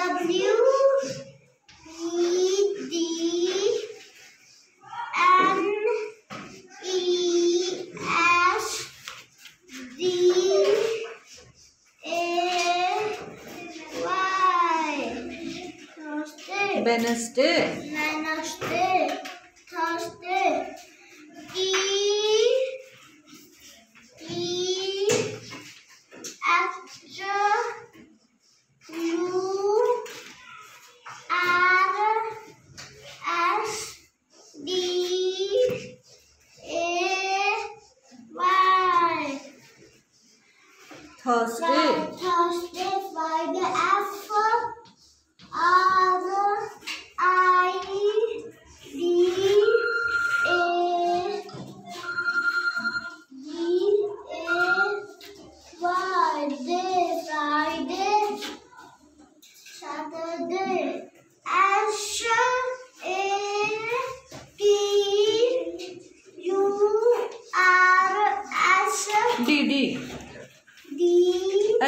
W E D N E S D A Y Thursday. Wednesday. Thursday. Thursday. Thursday, Friday, F, R, I, D, A, D, A, Y. Day, Friday, Saturday, S, A, T, U, R, S, D D.